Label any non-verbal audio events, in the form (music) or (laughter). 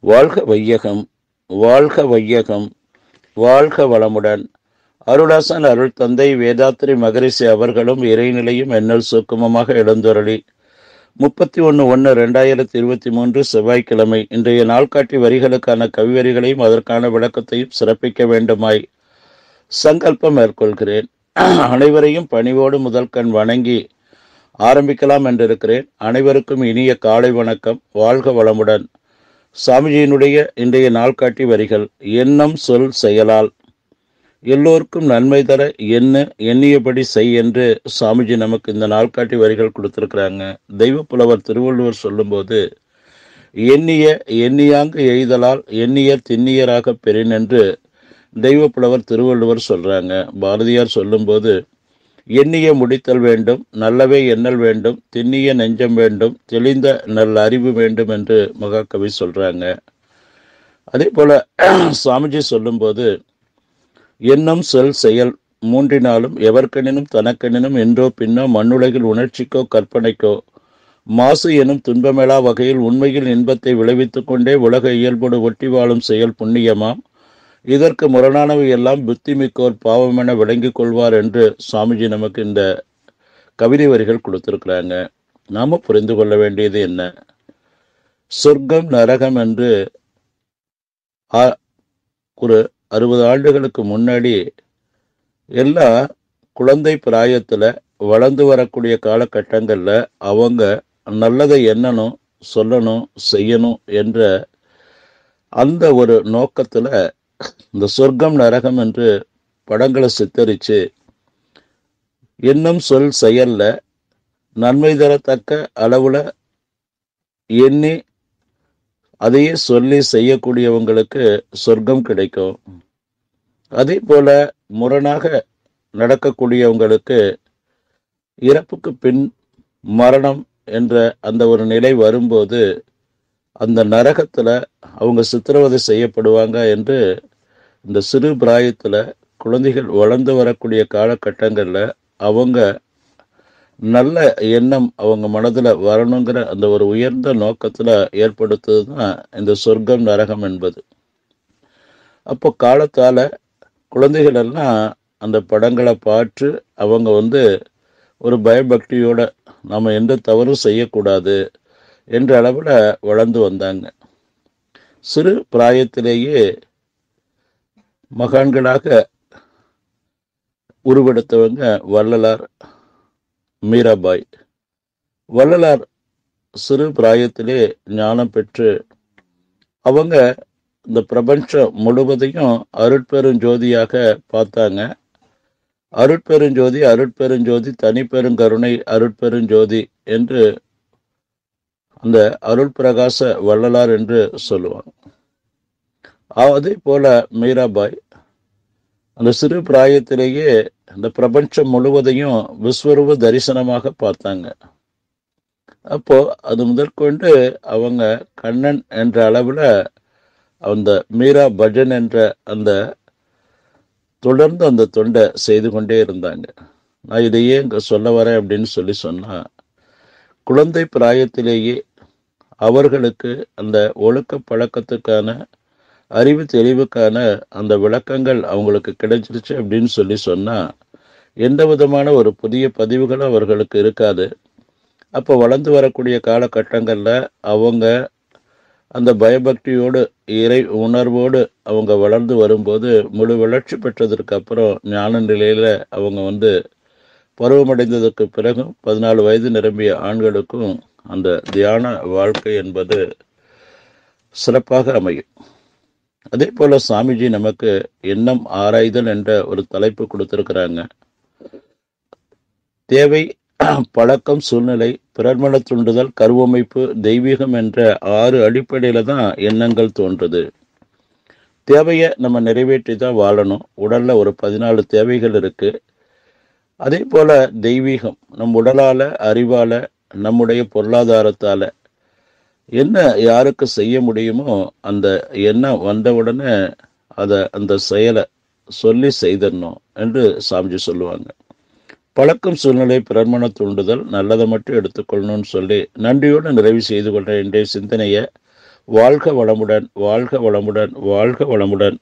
வாழ்க வையகம் வாழ்க வையகம் வாழ்க வளமுடன். அருளாசன் அருள் தந்தை வேதாத்திரி மகரிஷி அவர்களும் இறைநிலையும் என்னல் சுக்குமமாக எழுந்தொருளி. முப்பத்தி ஒன்று ஒன்று ரெண்டாயிரத்தி இருபத்தி மூன்று செவ்வாய்க்கிழமை இன்றைய நாள்காட்டி வரிகளுக்கான கவிவரிகளையும் அதற்கான விளக்கத்தையும் சிறப்பிக்க வேண்டுமாய் சங்கல்பம் மேற்கொள்கிறேன். அனைவரையும் பணிவோடு முதல் கண் வணங்கி ஆரம்பிக்கலாம் என்றிருக்கிறேன். அனைவருக்கும் இனிய காலை வணக்கம். வாழ்க வளமுடன். சாமிஜியினுடைய இன்றைய நாள்காட்டி வரிகள் எண்ணம் சொல் செயலால் எல்லோருக்கும் நன்மை தர என்ன எண்ணியபடி செய் என்று சாமிஜி நமக்கு இந்த நாள்காட்டி வரிகள் கொடுத்துருக்குறாங்க. தெய்வ புலவர் திருவள்ளுவர் சொல்லும்போது எண்ணிய எண்ணியாங்கு எய்தலால் எண்ணிய திண்ணியராக பெறின் என்று தெய்வ புலவர் திருவள்ளுவர் சொல்கிறாங்க பாரதியார் சொல்லும்போது எண்ணிய முடித்தல் வேண்டும் நல்லவே எண்ணல் வேண்டும் திண்ணிய நெஞ்சம் வேண்டும் தெளிந்த நல்ல அறிவு வேண்டும் என்று மகாகவி சொல்கிறாங்க அதே போல் (clears throat) சாமிஜி சொல்லும்போது எண்ணம் சொல் செயல் மூன்றினாலும் எவர்கெனினும் தனக்கெனினும் என்றோ பின்னோ மண்ணுலகில் உணர்ச்சிக்கோ கற்பனைக்கோ மாசு எனும் துன்பமெலா வகையில் உண்மையில் இன்பத்தை விளைவித்து கொண்டே உலக இயல்போடு ஒட்டி வாழும் செயல் புண்ணியமாம். இதற்கு முரணானவை எல்லாம் புத்தி மிக்கோர் பாவம் என விளங்கிக் கொள்வார் என்று சுவாமிஜி நமக்கு இந்த கவிதை வரிகள் கொடுத்துருக்குறாங்க. நாம் புரிந்து கொள்ள வேண்டியது என்ன? சொர்க்கம் நரகம் என்று ஒரு அறுபது ஆண்டுகளுக்கு முன்னாடி எல்லா குழந்தை பிராயத்தில் வளர்ந்து வரக்கூடிய காலகட்டங்களில் அவங்க நல்லதை எண்ணணும் சொல்லணும் செய்யணும் என்ற அந்த ஒரு நோக்கத்தில் இந்த சொர்க்கம் நரகம் என்று படங்களை சித்தரித்து இன்னும் சொல் செயல்ல நன்மை தரத்தக்க அளவில் எண்ணி அதையே சொல்லி செய்யக்கூடியவங்களுக்கு சொர்க்கம் கிடைக்கும். அதே போல முரணாக நடக்கக்கூடியவங்களுக்கு இறப்புக்கு பின் மரணம் என்ற அந்த ஒரு நிலை வரும்போது அந்த நரகத்தில் அவங்க சித்திரவதை செய்யப்படுவாங்க என்று இந்த சிறு பிராயத்தில் குழந்தைகள் வளர்ந்து வரக்கூடிய காலகட்டங்களில் அவங்க நல்ல எண்ணம் அவங்க மனதில் வரணுங்கிற அந்த ஒரு உயர்ந்த நோக்கத்தில் ஏற்படுத்துறது தான் இந்த சொர்க்கம் நரகம் என்பது. அப்போ காலத்தால் குழந்தைகள் எல்லாம் அந்த படங்களை பார்த்து அவங்க வந்து ஒரு பயபக்தியோட நம்ம எந்த தவறும் செய்யக்கூடாது. என்ற அளவில் வளர்ந்து வந்தாங்க. சிறு பிராயத்திலேயே மகான்களாக உருவெடுத்தவங்க வள்ளலார் மீராபாய். வள்ளலார் சிறு பிராயத்திலே ஞானம் பெற்று அவங்க இந்த பிரபஞ்சம் முழுவதையும் அருட்பெருஞ்சோதியாக பார்த்தாங்க. அருட்பெருஞ்சோதி அருட்பெருஞ்சோதி தனிப்பெருங்கருணை அருட்பெருஞ்சோதி என்று அந்த அருள் பிரகாச வள்ளலார் என்று சொல்லுவாங்க. அதே போல மீராபாய் அந்த சிறு பிராயத்திலேயே அந்த பிரபஞ்சம் முழுவதையும் விஸ்வரூப தரிசனமாக பார்த்தாங்க. அப்போ அது முதற்கொண்டு அவங்க கண்ணன் என்ற அளவில் அந்த மீரா பஜன் என்ற அந்த தொடர்ந்து அந்த தொண்டை செய்து கொண்டே இருந்தாங்க. நான் இதையே இங்கே சொல்ல வரேன் அப்படின்னு சொல்லி சொன்னால் குழந்தை பிராயத்திலேயே அவர்களுக்கு அந்த ஒழுக்க பழக்கத்துக்கான அறிவு தெளிவுக்கான அந்த விளக்கங்கள் அவங்களுக்கு கிடைச்சிருச்சு அப்படின்னு சொல்லி சொன்னால் எந்த விதமான ஒரு புதிய பதிவுகளும் அவர்களுக்கு இருக்காது. அப்போ வளர்ந்து வரக்கூடிய காலகட்டங்களில் அவங்க அந்த பயபக்தியோடு இறை உணர்வோடு அவங்க வளர்ந்து வரும்போது முழு வளர்ச்சி பெற்றதற்கு அப்புறம் ஞான நிலையில் அவங்க வந்து பருவமடைந்ததற்கு பிறகும் பதினாலு வயது நிரம்பிய ஆண்களுக்கும் அந்த தியான வாழ்க்கை என்பது சிறப்பாக அமையும். அதே போல சாமிஜி நமக்கு எண்ணம் ஆராய்தல் என்ற ஒரு தலைப்பு கொடுத்திருக்கிறாங்க. தேவை பழக்கம் சூழ்நிலை பிறர்மன தூண்டுதல் கருவமைப்பு தெய்வீகம் என்ற ஆறு அடிப்படையில தான் எண்ணங்கள் தோன்றுது. தேவையை நம்ம நிறைவேற்றி தான் வாழணும். உடல்ல ஒரு பதினாலு தேவைகள் இருக்கு. அதே போல தெய்வீகம் நம் உடலால அறிவால நம்முடைய பொருளாதாரத்தால் என்ன யாருக்கு செய்ய முடியுமோ அந்த எண்ணம் வந்தவுடனே அதை அந்த செயலை சொல்லி செய்திடணும் என்று சாமிஜி சொல்லுவாங்க. பழக்கம் சூழ்நிலை பிரமண தூண்டுதல் நல்லதை மட்டும் எடுத்துக்கொள்ளணும்னு சொல்லி நன்றியோடு நிறைவு செய்து கொள்ற இன்றைய சிந்தனையை வாழ்க வளமுடன் வாழ்க வளமுடன் வாழ்க வளமுடன்.